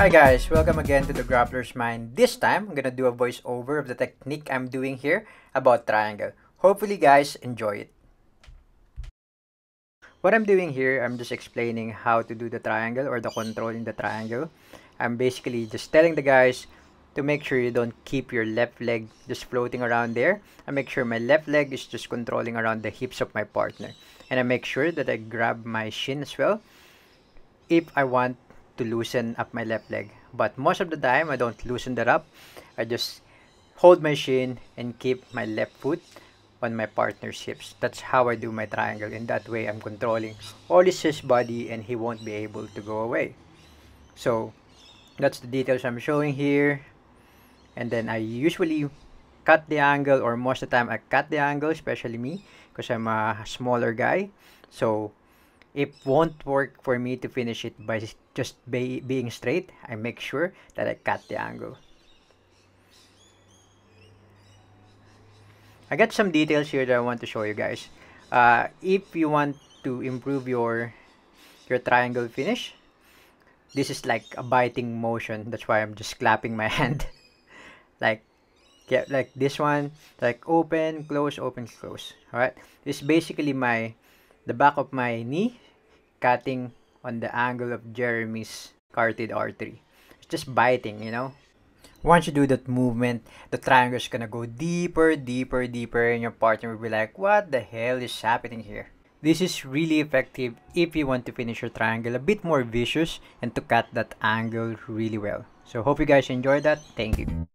Hi guys, welcome again to the Grappler's Mind. This time, I'm gonna do a voiceover of the technique I'm doing here about triangle. Hopefully guys enjoy it. What I'm doing here, I'm just explaining how to do the triangle or the control in the triangle. I'm basically just telling the guys to make sure you don't keep your left leg just floating around there. I make sure my left leg is just controlling around the hips of my partner. And I make sure that I grab my shin as well if I want to loosen up my left leg. But most of the time, I don't loosen that up. I just hold my shin and keep my left foot on my partner's hips. That's how I do my triangle. In that way, I'm controlling all his body and he won't be able to go away. So, that's the details I'm showing here. And then I usually cut the angle or most of the time I cut the angle, especially me because I'm a smaller guy. So, it won't work for me to finish it by just be being straight. I make sure that I cut the angle. I got some details here that I want to show you guys. Uh, if you want to improve your your triangle finish, this is like a biting motion. That's why I'm just clapping my hand. like yeah, like this one, like open, close, open, close. Alright? This is basically my the back of my knee cutting on the angle of Jeremy's carotid artery. It's just biting, you know. Once you do that movement, the triangle is gonna go deeper, deeper, deeper, and your partner will be like, what the hell is happening here? This is really effective if you want to finish your triangle a bit more vicious and to cut that angle really well. So hope you guys enjoyed that. Thank you.